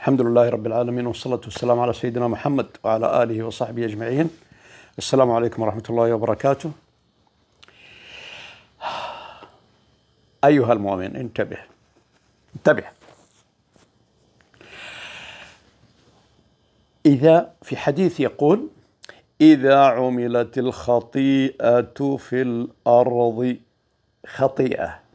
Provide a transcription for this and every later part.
الحمد لله رب العالمين والصلاة والسلام على سيدنا محمد وعلى آله وصحبه أجمعين. السلام عليكم ورحمة الله وبركاته. أيها المؤمن انتبه. انتبه. إذا في حديث يقول إذا عملت الخطيئة في الأرض خطيئة.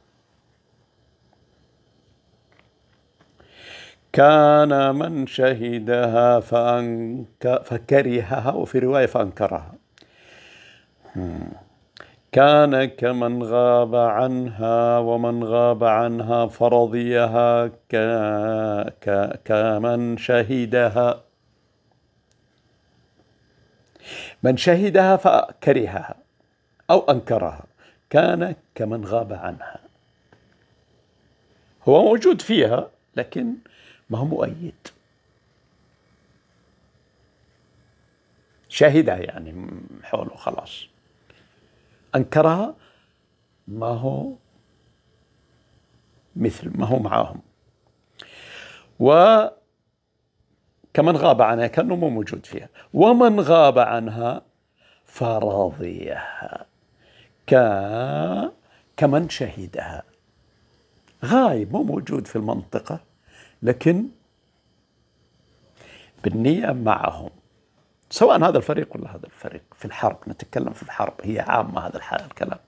كان من شهدها فأنك فكرهها وفي رواية فأنكرها. كان كمن غاب عنها ومن غاب عنها فرضيها ك... ك... كمن شهدها. من شهدها فكرهها أو أنكرها. كان كمن غاب عنها. هو موجود فيها لكن ما هو مؤيد. شهدها يعني حوله خلاص. أنكرها ما هو مثل ما هو معاهم. و كمن غاب عنها كأنه مو موجود فيها. ومن غاب عنها فرضيها ك كمن شهدها. غايب مو موجود في المنطقة. لكن بالنية معهم سواء هذا الفريق ولا هذا الفريق في الحرب نتكلم في الحرب هي عامة هذا الكلام.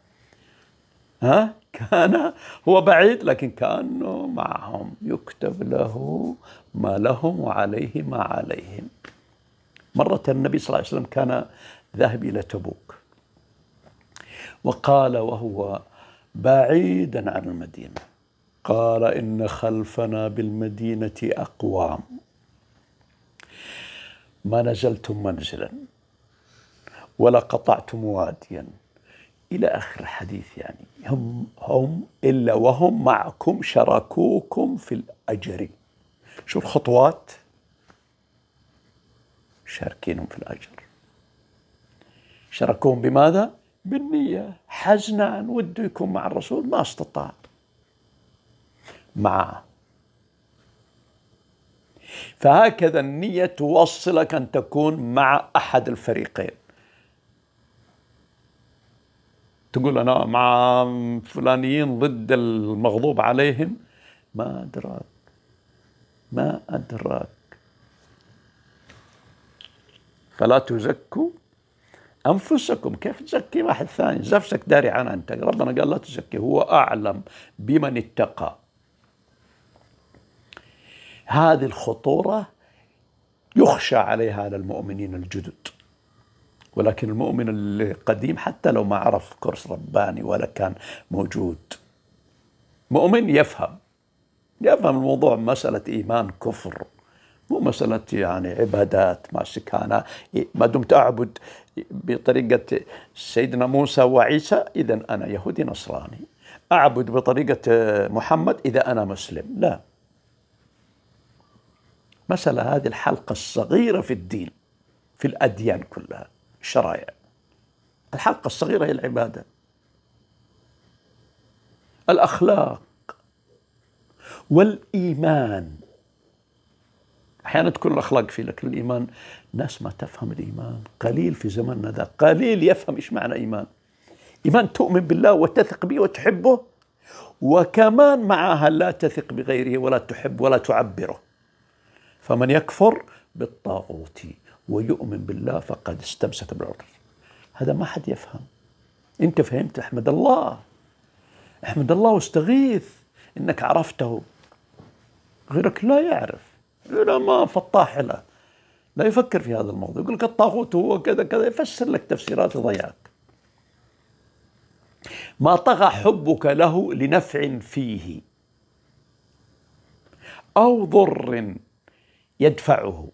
ها؟ كان هو بعيد لكن كانه معهم. يكتب له ما لهم وعليه ما عليهم. مرة النبي صلى الله عليه وسلم كان ذاهب إلى تبوك. وقال وهو بعيدا عن المدينة. قال إن خلفنا بالمدينة أقوام. ما نزلتم منزلا ولا قطعتم واديا. إلى آخر الحديث يعني. هم هم إلا وهم معكم شركوكم في الأجر. شو الخطوات؟ شاركينهم في الأجر. شاركوهم بماذا؟ بالنية. حزنا وده يكون مع الرسول ما استطاع معه. فهكذا النية توصلك أن تكون مع أحد الفريقين. تقول أنا مع فلانيين ضد المغضوب عليهم. ما أدراك. ما أدراك. فلا تزكوا أنفسكم. كيف تزكي واحد ثاني؟ نفسك داري عنها أنت. ربنا قال لا تزكي. هو أعلم بمن اتقى. هذه الخطورة يخشى عليها على المؤمنين الجدد. ولكن المؤمن القديم حتى لو ما عرف كورس رباني ولا كان موجود مؤمن يفهم يفهم الموضوع. مسألة إيمان كفر مو مسألة يعني عبادات ما سكانة ما دمت أعبد بطريقة سيدنا موسى وعيسى إذا أنا يهودي نصراني. أعبد بطريقة محمد إذا أنا مسلم. لا. مسألة هذه الحلقة الصغيرة في الدين في الأديان كلها الشرائع الحلقة الصغيرة هي العبادة. الأخلاق والإيمان. أحيانا تكون الأخلاق فيه لكن الإيمان ناس ما تفهم الإيمان. قليل في زمننا ذا قليل يفهم إيش معنى إيمان. إيمان تؤمن بالله وتثق به وتحبه وكمان معها لا تثق بغيره ولا تحب ولا تعبره. فمن يكفر بالطاغوت ويؤمن بالله فقد استمسك بالعروة هذا ما حد يفهم. انت فهمت أحمد الله. أحمد الله واستغيث إنك عرفته. غيرك لا يعرف. لا ما فطاح له. لا يفكر في هذا الموضوع. يقول لك الطاغوت هو كذا كذا. يفسر لك تفسيرات يضيعك ما طغى حبك له لنفع فيه. أو ضر يدفعه.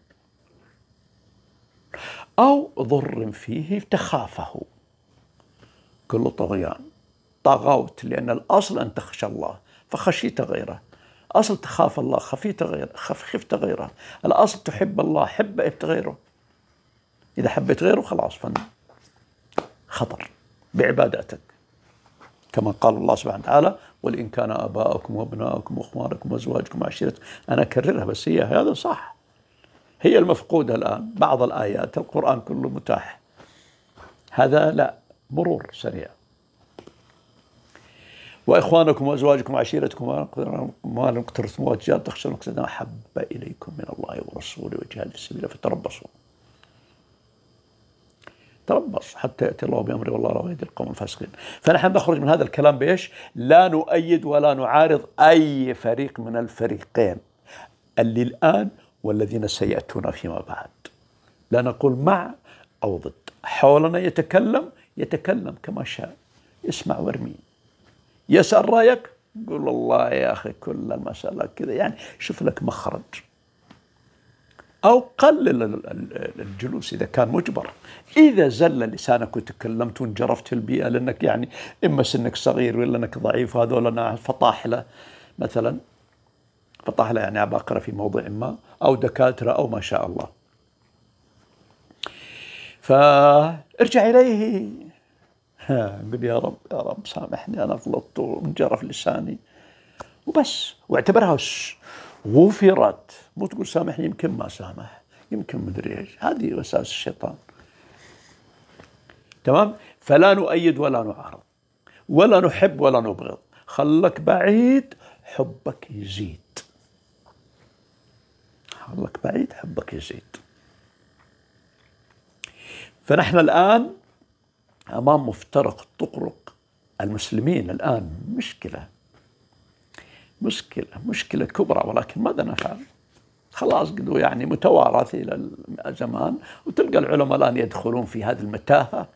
أو ضر فيه تخافه. كل طغيان. طغوت لأن الأصل أن تخشى الله فخشيت غيره. أصل تخاف الله خفيت غيره خفت غيره. الأصل تحب الله حبت غيره. إذا حبيت غيره خلاص فن خطر بعبادتك. كما قال الله سبحانه وتعالى وإن كان آباءكم وأبناءكم وإخوانكم وأزواجكم وعشيرتكم أنا أكررها بس هي هذا صح. هي المفقودة الآن بعض الآيات القرآن كله متاح. هذا لا مرور سريع. وإخوانكم وأزواجكم وعشيرتكم واموال اقترفتموها تجار تخشون كسدها أحب إليكم من الله ورسوله وجهاد في فتربصوا. تربص حتى يأتي الله بأمره والله لا يهدي القوم الفاسقين. فنحن نخرج من هذا الكلام بإيش؟ لا نؤيد ولا نعارض أي فريق من الفريقين. اللي الآن والذين سيأتون فيما بعد. لا نقول مع أو ضد. حولنا يتكلم يتكلم كما شاء. اسمع وارمي. يسأل رأيك قول والله يا أخي كل المسألة كذا. يعني شوف لك مخرج. أو قلل الجلوس إذا كان مجبر. إذا زل لسانك وتكلمت وانجرفت في البيئة لأنك يعني إما سنك صغير ولا أنك ضعيف هذول فطاحلة مثلا فطاحلة يعني عباقرة في موضوع ما أو دكاترة أو ما شاء الله. فارجع إليه. قل يا رب يا رب سامحني أنا غلطت وانجرف لساني. وبس واعتبرها غفرت مو تقول سامحني يمكن ما سامح يمكن مدري إيش. هذه وساوس الشيطان. تمام؟ فلا نؤيد ولا نعارض ولا نحب ولا نبغض. خلك بعيد حبك يزيد. خلك بعيد حبك يزيد فنحن الآن أمام مفترق طرق المسلمين الآن مشكلة مشكلة مشكلة كبرى ولكن ماذا نفعل؟ خلاص قدوا يعني متوارث إلى الزمان وتلقى العلماء الآن يدخلون في هذه المتاهة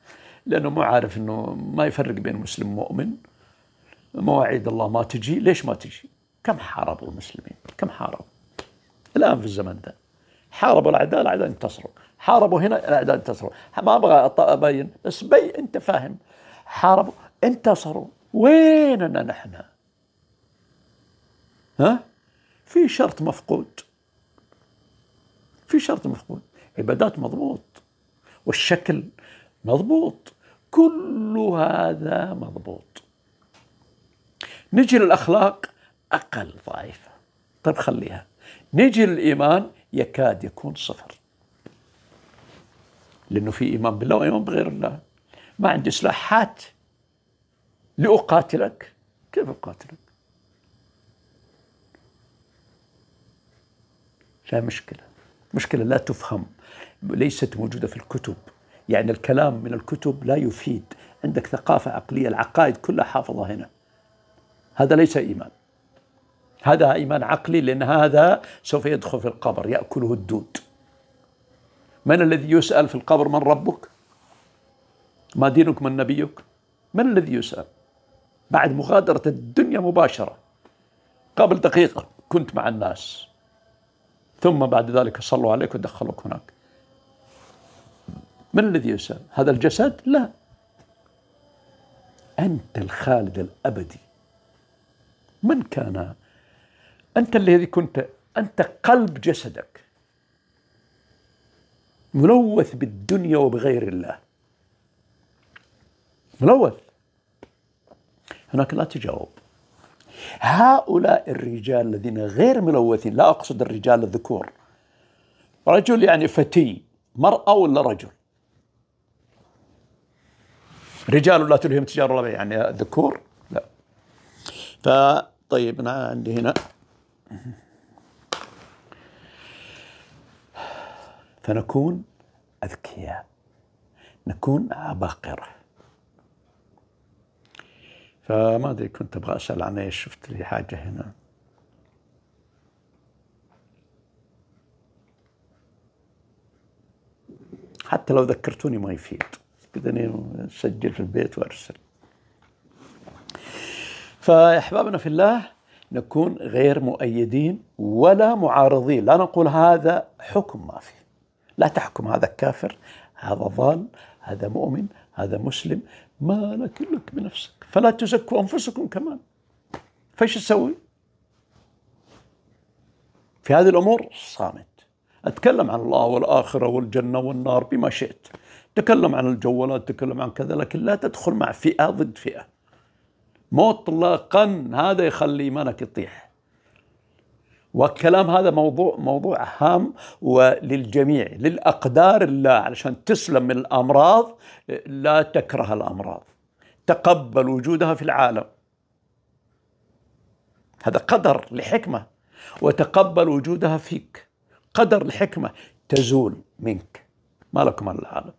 لأنه مو عارف إنه ما يفرق بين مسلم ومؤمن مواعيد الله ما تجي ليش ما تجي؟ كم حاربوا المسلمين؟ كم حاربوا؟ الآن في الزمن ده. حاربوا الأعداء الأعداء انتصروا. حاربوا هنا الأعداء انتصروا. ما أبغى ابين بس بي أنت فاهم. حاربوا انتصروا. ويننا نحن؟ ها؟ في شرط مفقود. في شرط مفقود. عبادات مضبوط. والشكل مضبوط. كل هذا مضبوط. نجي للأخلاق. أقل ضعيفة. طيب خليها. نجي للإيمان يكاد يكون صفر. لأنه في إيمان بالله وإيمان بغير الله. ما عندي سلاحات لأقاتلك. كيف أقاتلك؟ لا مشكلة. مشكلة لا تفهم. ليست موجودة في الكتب. يعني الكلام من الكتب لا يفيد. عندك ثقافة عقلية. العقائد كلها حافظة هنا. هذا ليس إيمان. هذا إيمان عقلي لأن هذا سوف يدخل في القبر يأكله الدود. من الذي يسأل في القبر من ربك؟ ما دينك من نبيك؟ من الذي يسأل؟ بعد مغادرة الدنيا مباشرة. قبل دقيقة كنت مع الناس. ثم بعد ذلك صلوا عليك ودخلوك هناك. من الذي يسأل؟ هذا الجسد؟ لا. أنت الخالد الأبدي. من كان أنت الذي كنت أنت قلب جسدك ملوث بالدنيا وبغير الله. ملوث. هناك لا تجاوب. هؤلاء الرجال الذين غير ملوثين لا أقصد الرجال الذكور. رجل يعني فتي مرأة ولا رجل؟ رجال لا تلهم تجارة يعني ذكور؟ لا. فطيب أنا عندي هنا فنكون أذكياء. نكون عباقرة. فما أدري كنت أبغى أسأل عن إيش شفت لي حاجة هنا. حتى لو ذكرتوني ما يفيد. بدني أسجل في البيت وأرسل. فيا أحبابنا في الله نكون غير مؤيدين ولا معارضين. لا نقول هذا حكم ما فيه. لا تحكم هذا كافر هذا ضال هذا مؤمن هذا مسلم. ما لك لك بنفسك. فلا تزكوا أنفسكم كمان. فايش تسوي؟ في هذه الأمور صامت. أتكلم عن الله والآخرة والجنة والنار بما شئت. تكلم عن الجوالات تكلم عن كذا لكن لا تدخل مع فئة ضد فئة. مطلقا هذا يخلي إيمانك يطيح. والكلام هذا موضوع موضوع هام وللجميع للأقدار الله علشان تسلم من الأمراض لا تكره الأمراض. تقبل وجودها في العالم. هذا قدر لحكمة. وتقبل وجودها فيك. قدر لحكمة تزول منك. ما لكم العالم.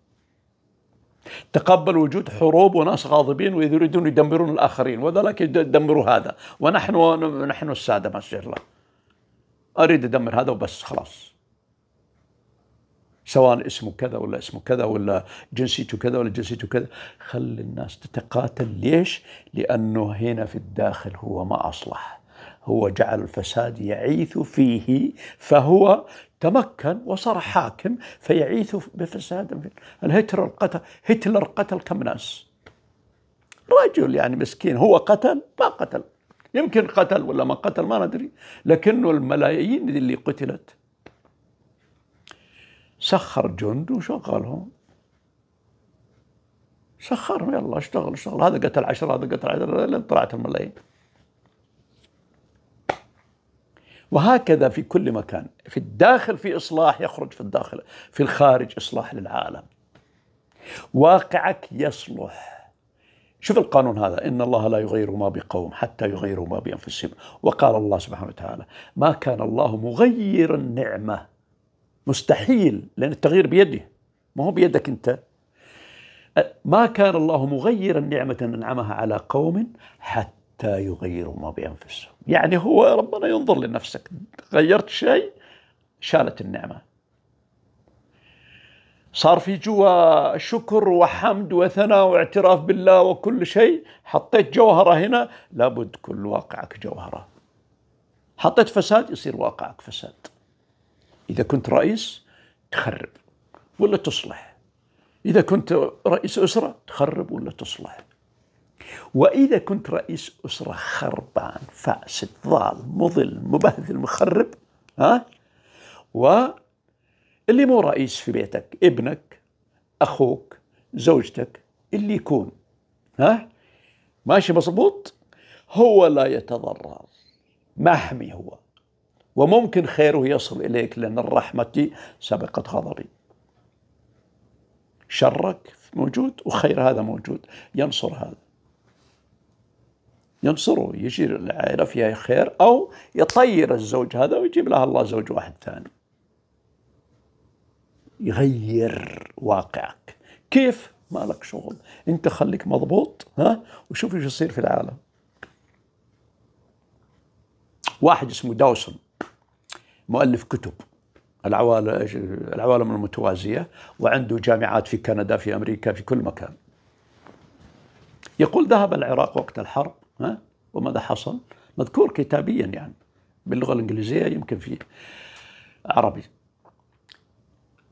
تقبل وجود حروب وناس غاضبين ويريدون يدمرون الآخرين وذلك يدمروا هذا. ونحن نحن السادة ما الله. أريد أدمر هذا وبس خلاص. سواء اسمه كذا ولا اسمه كذا ولا جنسيته كذا ولا جنسيته كذا. خلي الناس تتقاتل. ليش؟ لأنه هنا في الداخل هو ما أصلح. هو جعل الفساد يعيث فيه فهو تمكن وصار حاكم فيعيث بفساد. الهتلر قتل هتلر قتل كم ناس؟ رجل يعني مسكين هو قتل؟ ما قتل. يمكن قتل ولا ما قتل ما ندري لكنه الملايين اللي قتلت. سخر جند وشغلهم سخرهم يلا اشتغل اشتغل. هذا قتل عشرة هذا قتل عشرة لين طلعت الملايين. وهكذا في كل مكان. في الداخل في إصلاح يخرج في الداخل في الخارج إصلاح للعالم. واقعك يصلح. شوف القانون هذا إن الله لا يغير ما بقوم حتى يغيروا ما بأنفسهم. وقال الله سبحانه وتعالى ما كان الله مغير النعمة. مستحيل لأن التغيير بيده. ما هو بيدك أنت. ما كان الله مغيرا نعمة أنعمها على قوم حتى يغيروا ما بأنفسهم. يعني هو ربنا ينظر لنفسك. غيرت شيء شالت النعمة. صار في جوا شكر وحمد وثناء واعتراف بالله وكل شيء. حطيت جوهرة هنا لابد كل واقعك جوهرة. حطيت فساد يصير واقعك فساد. إذا كنت رئيس تخرب. ولا تصلح. إذا كنت رئيس أسرة تخرب ولا تصلح. وإذا كنت رئيس أسرة خربان فاسد ضال مضل مبهذل مخرب ها؟ واللي مو رئيس في بيتك ابنك أخوك زوجتك اللي يكون ها؟ ماشي مضبوط هو لا يتضرر محمي هو. وممكن خيره يصل إليك لأن الرحمة سبقت غضبي. شرك موجود وخير هذا موجود ينصر هذا. ينصره يجي العائلة فيها خير أو يطير الزوج هذا ويجيب لها الله زوج واحد ثاني. يغير واقعك. كيف؟ ما لك شغل. أنت خليك مضبوط ها؟ وشوف إيش يصير في العالم. واحد اسمه داوسون مؤلف كتب. العوالم العوالم المتوازية وعنده جامعات في كندا في أمريكا في كل مكان. يقول ذهب العراق وقت الحرب. ها؟ وماذا حصل؟ مذكور كتابيا يعني باللغة الإنجليزية يمكن في عربي.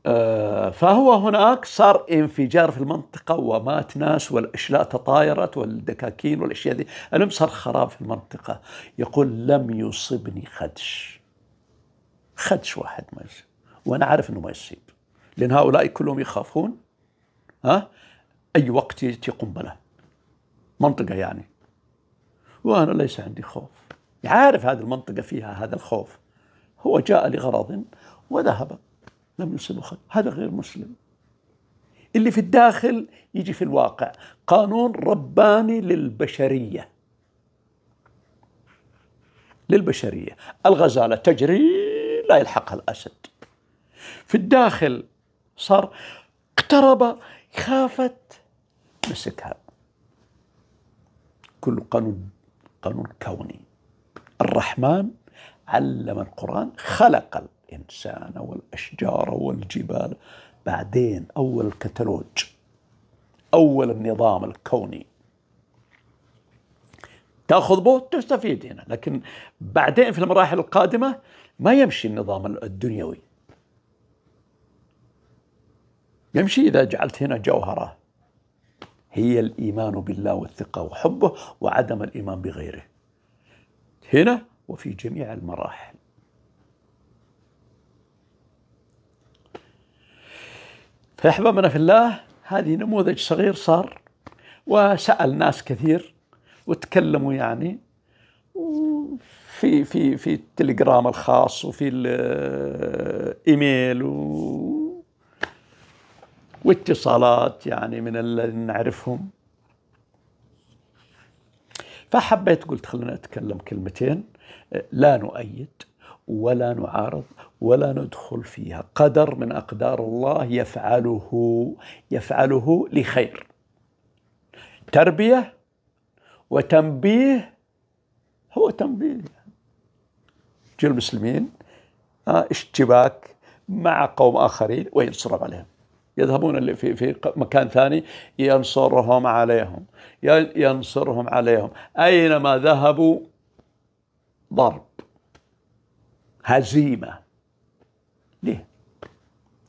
آه، فهو هناك صار انفجار في المنطقة ومات ناس والإشلاء تطايرت والدكاكين والأشياء دي المهم صار خراب في المنطقة؟ يقول لم يصبني خدش. خدش واحد ما يصيب. وأنا عارف إنه ما يصيب. لأن هؤلاء كلهم يخافون ها؟ أي وقت يأتي قنبلة. منطقة يعني. وأنا ليس عندي خوف. عارف هذه المنطقة فيها هذا الخوف. هو جاء لغرض وذهب. لم يصبه خير. هذا غير مسلم. اللي في الداخل يجي في الواقع. قانون رباني للبشرية. للبشرية. الغزالة تجري لا يلحقها الأسد. في الداخل صار اقترب خافت مسكها. كل قانون قانون كوني الرحمن علم القرآن خلق الإنسان والأشجار والجبال. بعدين أول الكتالوج أول النظام الكوني. تأخذ به تستفيد هنا لكن بعدين في المراحل القادمة ما يمشي النظام الدنيوي. يمشي إذا جعلت هنا جوهرة. هي الإيمان بالله والثقة وحبه وعدم الإيمان بغيره. هنا وفي جميع المراحل. فأحبابنا في الله هذه نموذج صغير صار وسأل ناس كثير وتكلموا يعني في في في التليجرام الخاص وفي الايميل و واتصالات يعني من الذين نعرفهم. فحبيت قلت خلينا نتكلم كلمتين لا نؤيد ولا نعارض ولا ندخل فيها. قدر من أقدار الله يفعله يفعله لخير. تربية وتنبيه هو تنبيه. جو المسلمين اشتباك مع قوم آخرين وينصرهم عليهم. يذهبون في في مكان ثاني ينصرهم عليهم. ينصرهم عليهم. أينما ذهبوا؟ ضرب. هزيمة. ليه؟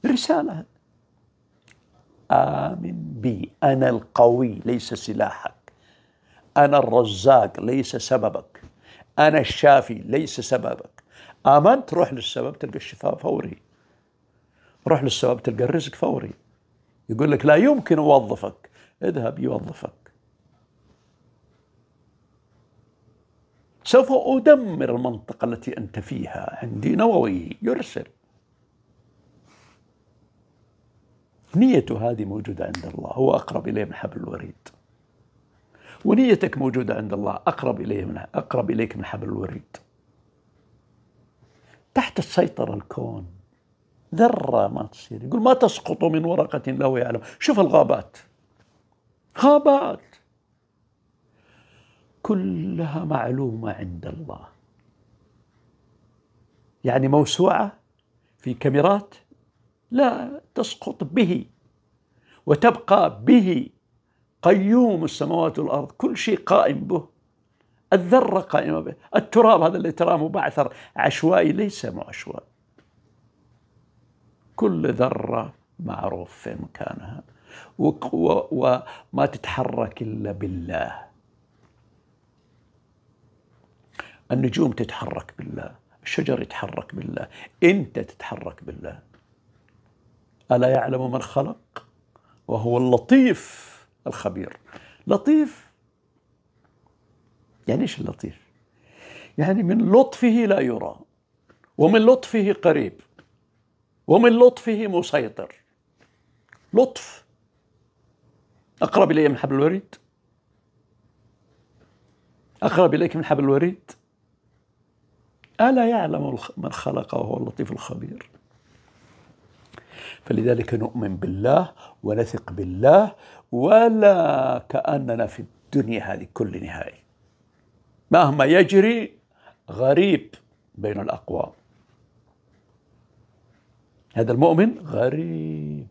رسالة. آمن بي. أنا القوي ليس سلاحك. أنا الرزاق ليس سببك. أنا الشافي ليس سببك. آمنت؟ روح للسبب تلقى الشفاء فوري. روح للسبب تلقى الرزق فوري. يقول لك لا يمكن أوظفك. اذهب يوظفك. سوف أدمر المنطقة التي أنت فيها عندي. نووي يرسل. نيته هذه موجودة عند الله. هو أقرب إليه من حبل الوريد. ونيتك موجودة عند الله. أقرب إليه من أقرب إليك من حبل الوريد. تحت السيطرة الكون. ذرة ما تصير. يقول ما تسقط من ورقة له يعلم. شوف الغابات. غابات. كلها معلومة عند الله. يعني موسوعة في كاميرات لا تسقط به وتبقى به. قيوم السماوات والأرض. كل شيء قائم به. الذرة قائمة به. التراب هذا اللي تراه مبعثر. عشوائي ليس مو عشوائي كل ذرة معروف في مكانها. وما تتحرك إلا بالله. النجوم تتحرك بالله الشجر يتحرك بالله إنت تتحرك بالله. ألا يعلم من خلق؟ وهو اللطيف الخبير. لطيف؟ يعني إيش اللطيف؟ يعني من لطفه لا يرى ومن لطفه قريب. ومن لطفه مسيطر. لطف أقرب إلي من حبل الوريد. أقرب إليك من حبل الوريد. ألا يعلم من خلق وهو اللطيف الخبير. فلذلك نؤمن بالله ونثق بالله ولا كأننا في الدنيا هذه كل نهاية مهما يجري غريب بين الأقوام. هذا المؤمن غريب.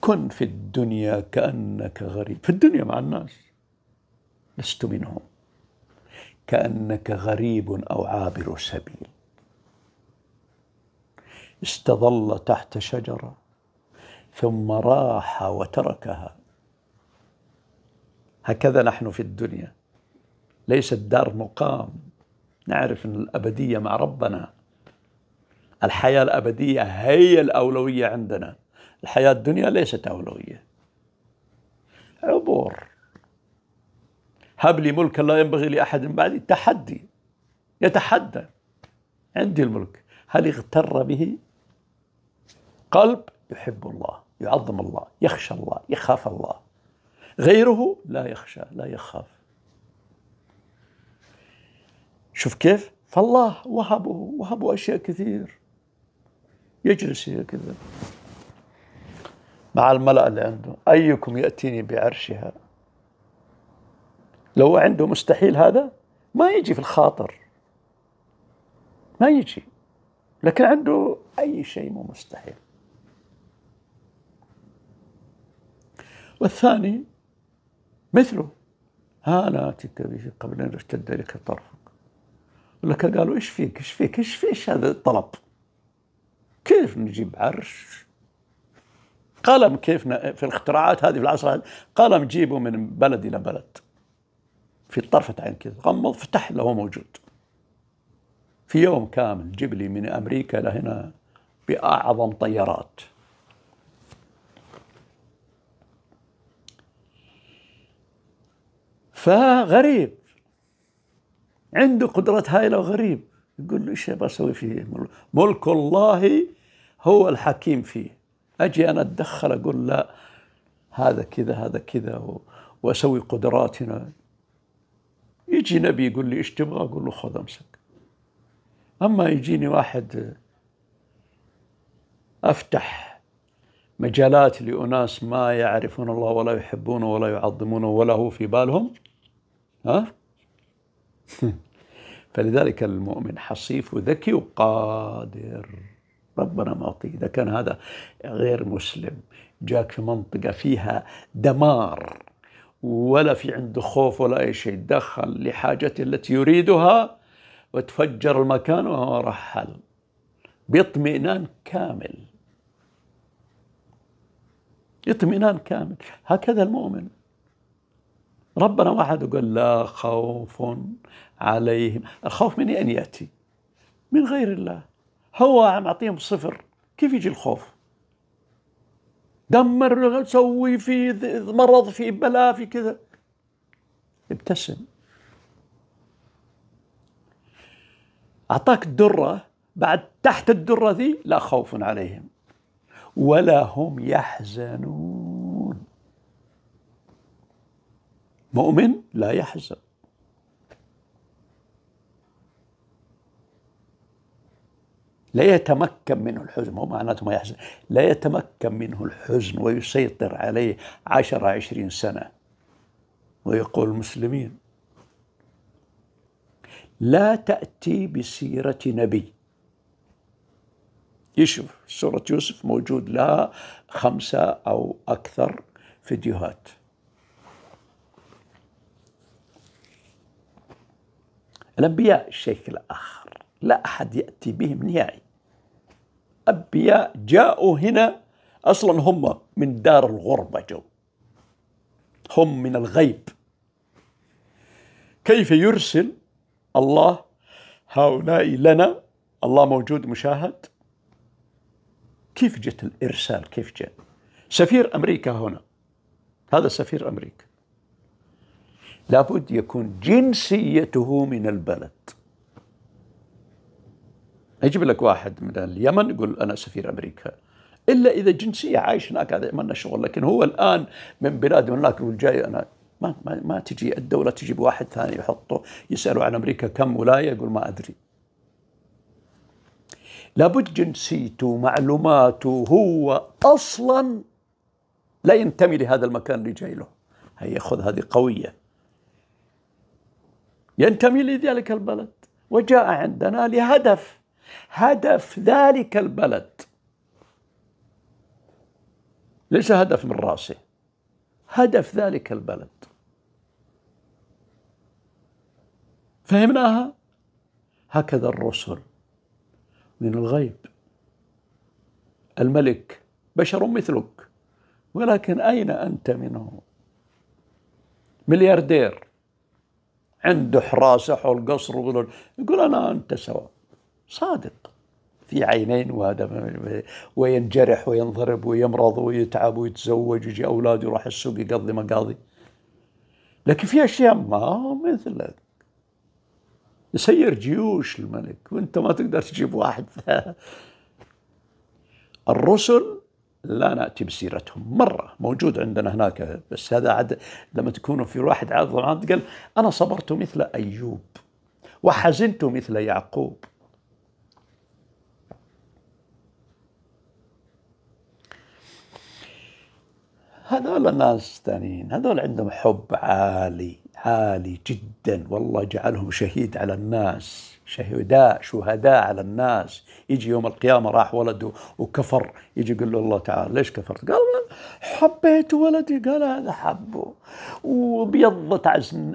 كن في الدنيا كأنك غريب. في الدنيا مع الناس. لست منهم. كأنك غريب أو عابر سبيل. استظل تحت شجرة. ثم راح وتركها. هكذا نحن في الدنيا. ليست دار مقام. نعرف إن الأبدية مع ربنا. الحياة الأبدية هي الأولوية عندنا. الحياة الدنيا ليست أولوية. عبور. هب لي ملكا لا ينبغي لأحد بعدي. تحدي. يتحدى. عندي الملك. هل اغتر به؟ قلب يحب الله يعظم الله يخشى الله يخاف الله. غيره لا يخشى لا يخاف. شوف كيف؟ فالله وهبه وهبه أشياء كثير. يجلس كذا مع الملأ اللي عنده. أيكم يأتيني بعرشها؟ لو عنده مستحيل هذا ما يجي في الخاطر. ما يجي. لكن عنده أي شيء مو مستحيل. والثاني مثله. ها ناتك به قبل أن يرتد اليك طرفك. لك قالوا إيش فيك؟ إيش فيك؟ إيش فيش هذا الطلب؟ كيف نجيب عرش؟ قلم كيف في الاختراعات هذه في العصر هذا قلم جيبه من بلد إلى بلد. في طرفة عين كذا غمض فتح له موجود. في يوم كامل جيب لي من أمريكا لهنا بأعظم طيارات. فغريب. عنده قدرات هائلة وغريب. يقول له إيش بسوي فيه؟ ملك الله هو الحكيم فيه. أجي أنا أتدخل أقول لا هذا كذا هذا كذا وأسوي قدراتنا. يجي نبي يقول لي إيش تبغى؟ أقول له خذ أمسك. أما يجيني واحد أفتح مجالات لأناس ما يعرفون الله ولا يحبونه ولا يعظمونه ولا هو في بالهم. ها؟ فلذلك المؤمن حصيف وذكي وقادر. ربنا معطيه إذا كان هذا غير مسلم جاك في منطقة فيها دمار ولا في عنده خوف ولا أي شيء دخل لحاجته التي يريدها وتفجر المكان وهو رحل. باطمئنان كامل. اطمئنان كامل. هكذا المؤمن. ربنا واحد يقول لا خوف عليهم. الخوف من أين يأتي؟ من غير الله. هو معطيهم صفر. كيف يجي الخوف؟ دمر سوي في مرض في بلاء في كذا. ابتسم. أعطاك الدرة بعد تحت الدرة ذي لا خوف عليهم. ولا هم يحزنون. مؤمن لا يحزن. لا يتمكن منه الحزن مو معناته ما يحزن لا يتمكن منه الحزن ويسيطر عليه عشر عشرين سنة ويقول المسلمين لا تأتي بسيرة نبي. يشوف سورة يوسف موجود لها خمسة أو أكثر فيديوهات. الأنبياء الشكل آخر لا أحد يأتي بهم نهائي. أنبياء جاءوا هنا أصلا هم من دار الغربة جو. هم من الغيب. كيف يرسل الله هؤلاء لنا؟ الله موجود مشاهد؟ كيف جت الإرسال؟ كيف جاء سفير أمريكا هنا. هذا سفير أمريكا. لابد يكون جنسيته من البلد. يجيب لك واحد من اليمن يقول أنا سفير أمريكا. إلا إذا جنسية عايش هناك هذا ما شغل لكن هو الآن من بلاد من هناك يقول جاي أنا ما, ما, ما تجي الدولة تجيب واحد ثاني يحطه يسألوا عن أمريكا كم ولاية؟ يقول ما أدري. لابد جنسيته معلوماته هو أصلا لا ينتمي لهذا المكان اللي جاي له. هي خذ هذه قوية. ينتمي لذلك البلد. وجاء عندنا لهدف. هدف ذلك البلد. ليس هدف من رأسه هدف ذلك البلد. فهمناها؟ هكذا الرسل من الغيب. الملك بشر مثلك ولكن أين أنت منه؟ ملياردير عنده حراسة حول قصر يقول أنا أنت سواء. صادق. في عينين وهذا وينجرح وينضرب ويمرض ويتعب ويتزوج ويجي أولاد يروح السوق يقضي مقاضي. لكن في أشياء ما مثلك. يسير جيوش الملك وانت ما تقدر تجيب واحد. الرسل لا نأتي بسيرتهم. مرة موجود عندنا هناك بس هذا عد لما تكونوا في واحد عظم قال أنا صبرت مثل أيوب وحزنت مثل يعقوب. هذول ناس ثانيين هذول عندهم حب عالي عالي جدا. والله جعلهم شهيد على الناس شهداء شهداء على الناس. يجي يوم القيامة راح ولده وكفر يجي يقول له الله تعالى ليش كفرت؟ قال حبيت ولدي قال هذا حبه. وبيضت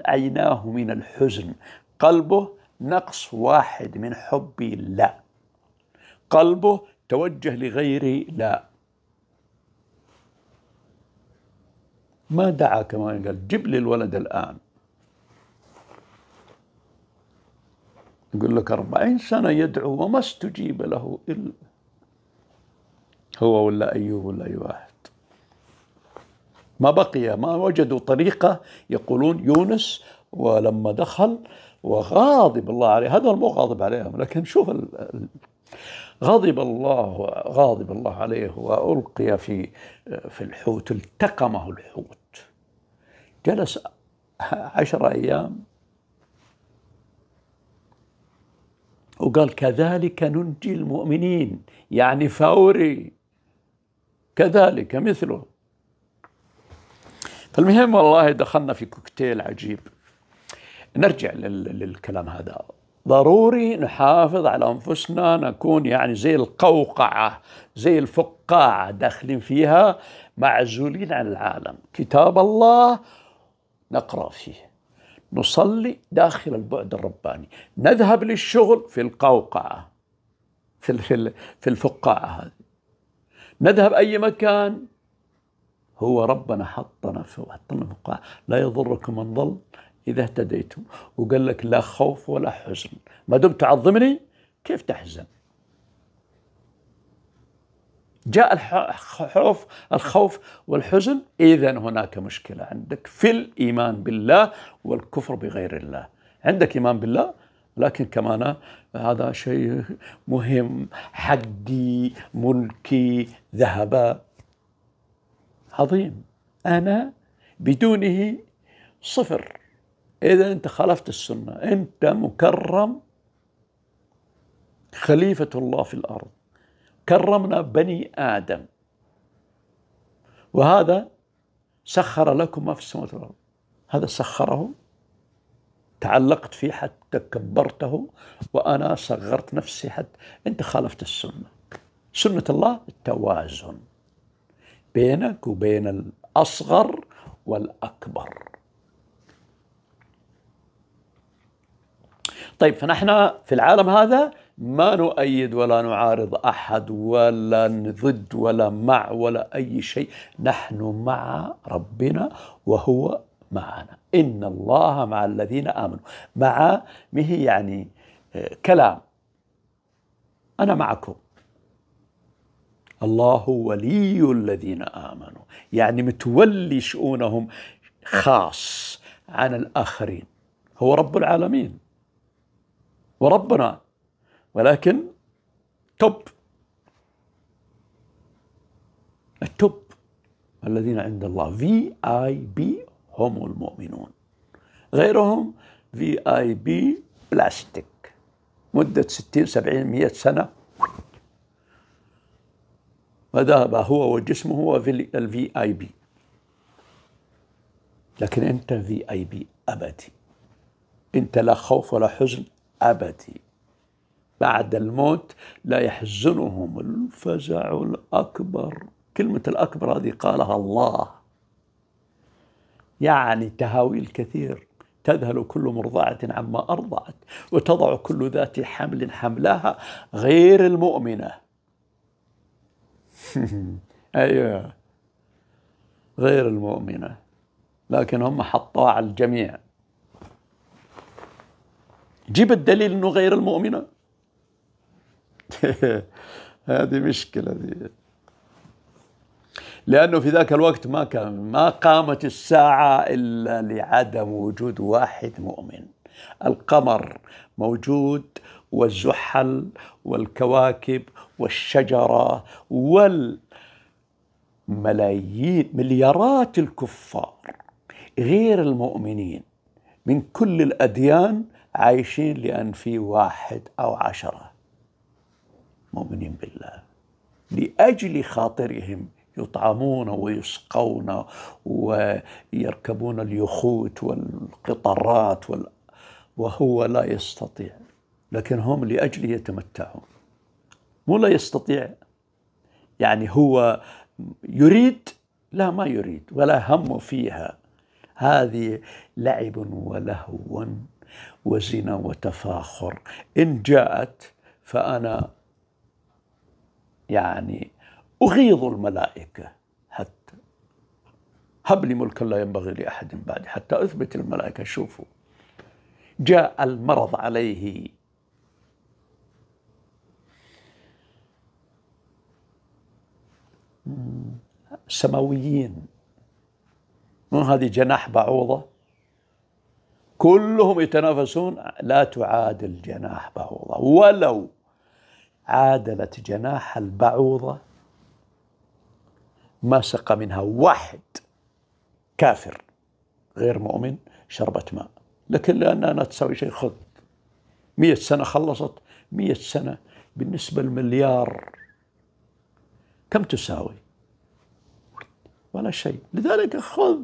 عيناه من الحزن. قلبه نقص واحد من حبي لا. قلبه توجه لغيري لا. ما دعا كما قال جيب لي الولد الآن. يقول لك أربعين سنة يدعو وما استجيب له إلا هو ولا أيوب ولا أي واحد. ما بقي ما وجدوا طريقة يقولون يونس ولما دخل وغاضب الله عليه هذا مو غاضب عليهم لكن شوف غضب الله غاضب الله عليه وألقي في في الحوت التقمه الحوت. جلس عشر أيام وقال كذلك ننجي المؤمنين يعني فوري كذلك مثله. فالمهم والله دخلنا في كوكتيل عجيب. نرجع للكلام هذا. ضروري نحافظ على أنفسنا نكون يعني زي القوقعة زي الفقاعة داخلين فيها معزولين عن العالم. كتاب الله نقرأ فيه. نصلي داخل البعد الرباني. نذهب للشغل في القوقعة في في الفقاعة هذه. نذهب أي مكان. هو ربنا حطنا في حطنا فقاعه لا يضركم من ضل إذا اهتديتم. وقال لك لا خوف ولا حزن. ما دمت تعظمني؟ كيف تحزن؟ جاء الخوف الخوف والحزن. إذا هناك مشكلة عندك في الإيمان بالله والكفر بغير الله. عندك إيمان بالله؟ لكن كمان هذا شيء مهم حقي ملكي ذهب عظيم. أنا بدونه صفر. إذا أنت خالفت السنة. أنت مكرم. خليفة الله في الأرض. كرمنا بني آدم. وهذا سخر لكم ما في السماوات والأرض. هذا سخره. تعلقت فيه حتى كبرته وأنا صغرت نفسي حتى أنت خالفت السنة. سنة الله التوازن بينك وبين الأصغر والأكبر. طيب فنحن في العالم هذا ما نؤيد ولا نعارض أحد ولا ضد ولا مع ولا أي شيء. نحن مع ربنا وهو معنا. إن الله مع الذين آمنوا. مع مه يعني آه، كلام. أنا معكم. الله ولي الذين آمنوا. يعني متولي شؤونهم خاص عن الآخرين. هو رب العالمين. وربنا. ولكن توب. التوب الذين عند الله. VIP هم المؤمنون. غيرهم VIP بلاستيك. مدة ستين سبعين مئة سنة. وذهب هو وجسمه هو في ال VIP لكن أنت في اي بي أبدي. أنت لا خوف ولا حزن أبدي. بعد الموت لا يحزنهم الفزع الأكبر. كلمة الأكبر هذه قالها الله. يعني تهاويل كثير. تذهل كل مرضعة عما أرضعت وتضع كل ذات حمل حملها غير المؤمنة. أيوة. غير المؤمنة. لكن هم حطوا على الجميع. جيب الدليل إنه غير المؤمنة. هذه مشكلة دي. لأنه في ذاك الوقت ما كان ما قامت الساعة إلا لعدم وجود واحد مؤمن. القمر موجود والزحل والكواكب والشجرة والملايين مليارات الكفار غير المؤمنين من كل الأديان عايشين لأن في واحد أو عشرة. مؤمنين بالله. لأجل خاطرهم يطعمون ويسقون ويركبون اليخوت والقطارات وال... وهو لا يستطيع. لكن هم لأجل يتمتعون. مو لا يستطيع. يعني هو يريد لا ما يريد ولا هم فيها. هذه لعب ولهو وزنا وتفاخر. إن جاءت فأنا يعني أغيظ الملائكة حتى هب لي ملكا لا ينبغي لأحد بعد حتى أثبت الملائكة. شوفوا جاء المرض عليه. سماويين مو هذه جناح بعوضة؟ كلهم يتنافسون. لا تعادل جناح بعوضة. ولو عادلت جناح البعوضة ما سقى منها واحد كافر غير مؤمن شربة ماء. لكن لأنها لا تساوي شيء خذ. مئة سنة خلصت مئة سنة بالنسبة للمليار. كم تساوي؟ ولا شيء. لذلك خذ.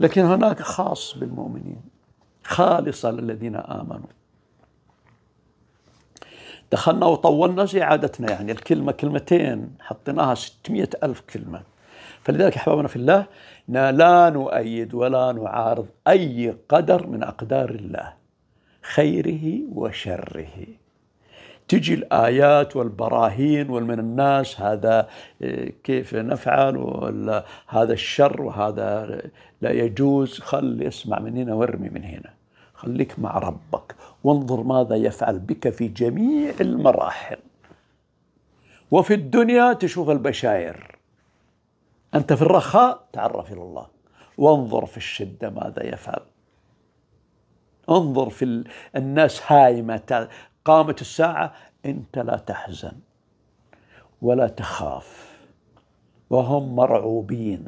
لكن هناك خاص بالمؤمنين خالصة للذين آمنوا. دخلنا وطولنا زي عادتنا يعني الكلمة كلمتين حطيناها 600 ألف كلمة. فلذلك أحبابنا في الله لا نؤيد ولا نعارض أي قدر من أقدار الله خيره وشره. تجي الآيات والبراهين ومن الناس هذا آه، كيف نفعل ولا هذا الشر وهذا لا يجوز خل اسمع من هنا وارمي من هنا. خليك مع ربك وانظر ماذا يفعل بك في جميع المراحل. وفي الدنيا تشوف البشاير أنت في الرخاء تعرف إلى الله. وانظر في الشدة ماذا يفعل. انظر في الناس هايمة قامت الساعة أنت لا تحزن ولا تخاف. وهم مرعوبين.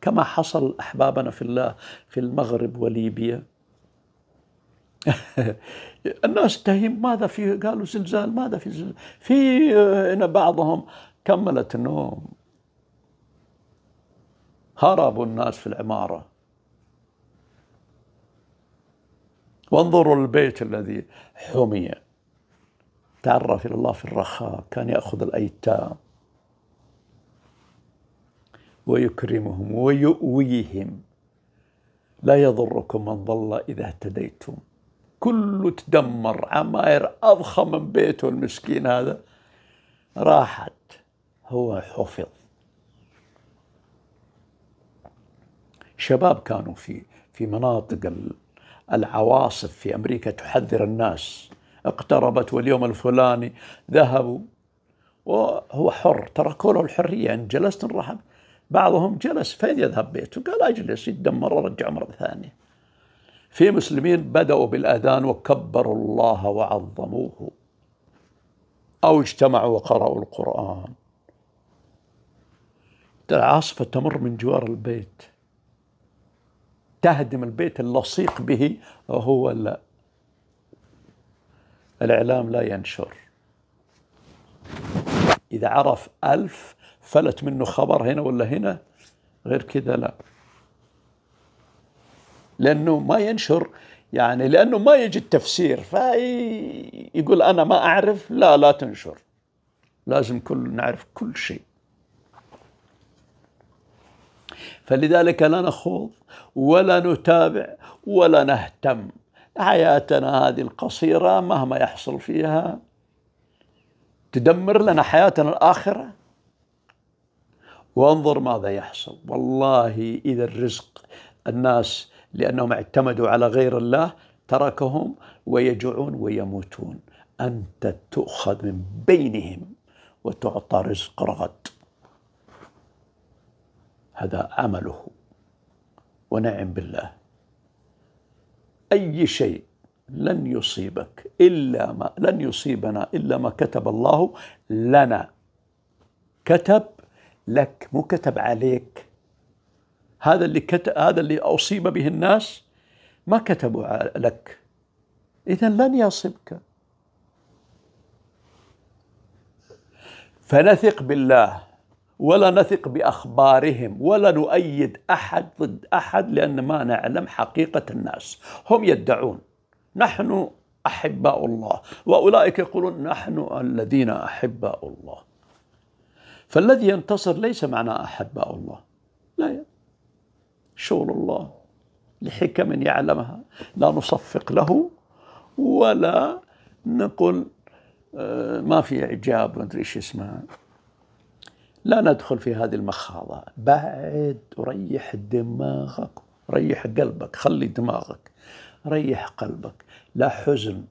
كما حصل أحبابنا في الله في المغرب وليبيا. الناس تهيم ماذا في؟ قالوا زلزال ماذا في زلزال؟ في هنا بعضهم كملت النوم. هربوا الناس في العمارة. وانظروا البيت الذي حمي. تعرف إلى الله في الرخاء كان يأخذ الأيتام. ويكرمهم ويؤويهم. لا يضركم من ضل إذا اهتديتم. كله تدمر عماير أضخم من بيته المسكين هذا. راحت. هو حفظ. شباب كانوا في في مناطق العواصف في أمريكا تحذر الناس. اقتربت واليوم الفلاني ذهبوا. وهو حر. تركوا له الحرية إن جلست نرحب بعضهم جلس فين يذهب بيته؟ قال أجلس يتدمر ورجع مرة ثانية. في مسلمين بدأوا بالأذان وكبروا الله وعظموه أو اجتمعوا وقرأوا القرآن. العاصفة تمر من جوار البيت. تهدم البيت اللصيق به وهو لا الإعلام لا ينشر. إذا عرف ألف فلت منه خبر هنا ولا هنا؟ غير كذا لا. لأنه ما ينشر يعني لأنه ما يجد تفسير فيقول أنا ما أعرف لا لا تنشر. لازم كل نعرف كل شيء. فلذلك لا نخوض ولا نتابع ولا نهتم. حياتنا هذه القصيرة مهما يحصل فيها تدمر لنا حياتنا الآخرة. وانظر ماذا يحصل. والله إذا الرزق الناس لأنهم اعتمدوا على غير الله تركهم ويجوعون ويموتون. أنت تؤخذ من بينهم وتعطى رزق رغد. هذا عمله. ونعم بالله. أي شيء لن يصيبك إلا ما لن يصيبنا إلا ما كتب الله لنا. كتب لك مو كتب عليك. هذا اللي كتب هذا اللي أصيب به الناس ما كتبوا لك. إذا لن يصبك. فنثق بالله ولا نثق بأخبارهم ولا نؤيد أحد ضد أحد لأن ما نعلم حقيقة الناس. هم يدعون. نحن أحباء الله وأولئك يقولون نحن الذين أحباء الله. فالذي ينتصر ليس معنا أحباء الله. لا شغل الله لحكم يعلمها. لا نصفق له ولا نقول آه، ما في إعجاب ما أدري إيش اسمها لا ندخل في هذه المخاضة. بعد وريح دماغك. ريح قلبك. خلي دماغك ريح قلبك. لا حزن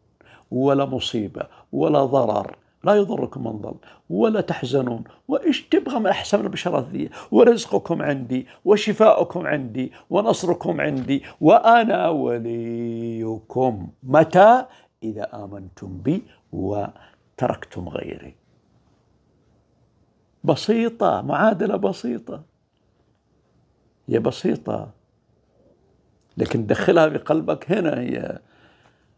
ولا مصيبة ولا ضرر. لا يضركم من ضل ولا تحزنون وإيش تبغى من أحسن من البشرات ذي ورزقكم عندي وشفاؤكم عندي ونصركم عندي وأنا وليكم متى؟ إذا آمنتم بي وتركتم غيري. بسيطة معادلة بسيطة. هي بسيطة لكن دخلها بقلبك هنا هي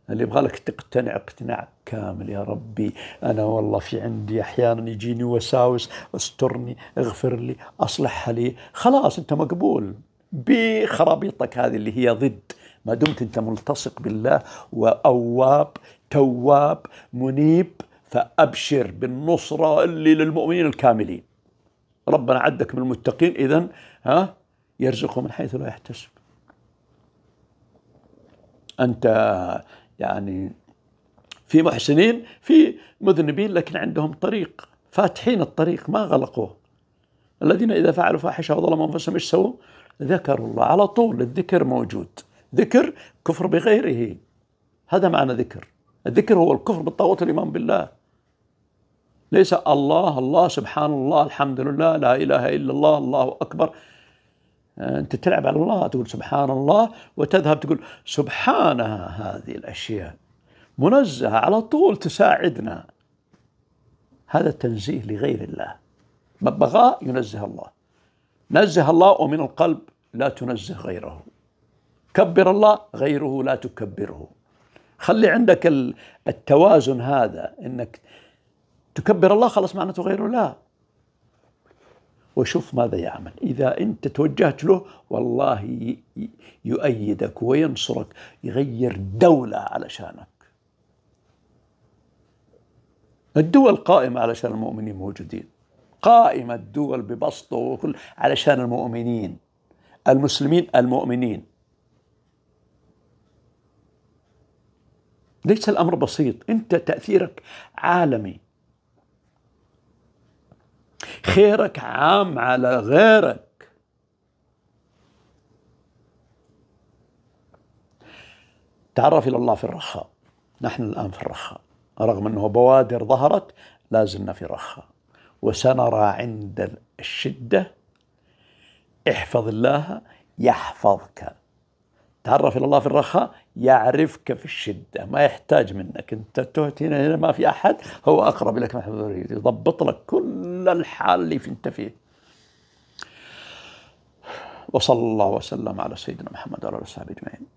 اللي يبغى لك تقتنع اقتناع كامل يا ربي. أنا والله في عندي أحيانا يجيني وساوس استرني اغفر لي اصلحها لي. خلاص أنت مقبول. بخرابيطك هذه اللي هي ضد. ما دمت أنت ملتصق بالله. وأواب تواب منيب. فأبشر بالنصرة اللي للمؤمنين الكاملين. ربنا عدك من المتقين اذا ها يرزقه من حيث لا يحتسب. أنت يعني في محسنين في مذنبين لكن عندهم طريق. فاتحين الطريق ما غلقوه. الذين إذا فعلوا فاحشة وظلموا أنفسهم إيش سووا؟ ذكروا الله. على طول الذكر موجود. ذكر كفر بغيره. هذا معنى ذكر. الذكر هو الكفر بالطاغوت الإيمان بالله. ليس الله الله سبحان الله الحمد لله لا إله إلا الله الله أكبر. أنت تلعب على الله تقول سبحان الله وتذهب تقول سبحانها هذه الأشياء منزهة على طول تساعدنا. هذا تنزيه لغير الله. بغاء ينزه الله. نزه الله ومن القلب لا تنزه غيره. كبر الله غيره لا تكبره. خلي عندك التوازن هذا إنك تكبر الله خلاص معناته غيره لا. وشوف ماذا يعمل. إذا أنت توجهت له والله يؤيدك وينصرك يغير دولة علشانك الدول قائمة علشان المؤمنين موجودين. قائمة الدول ببسطه وكل علشان المؤمنين. المسلمين المؤمنين. ليس الأمر بسيط. أنت تأثيرك عالمي. خيرك عام على غيرك. تعرف إلى الله في الرخاء. نحن الآن في الرخاء. رغم أنه بوادر ظهرت لا زلنا في رخاء وسنرى عند الشدة احفظ الله يحفظك. تعرف إلى الله في الرخاء يعرفك في الشدة ما يحتاج منك. أنت تهت هنا ما في أحد هو أقرب لك من يضبط لك كل الحال اللي أنت فيه. وصلى الله وسلم على سيدنا محمد وعلى آله وصحبه أجمعين.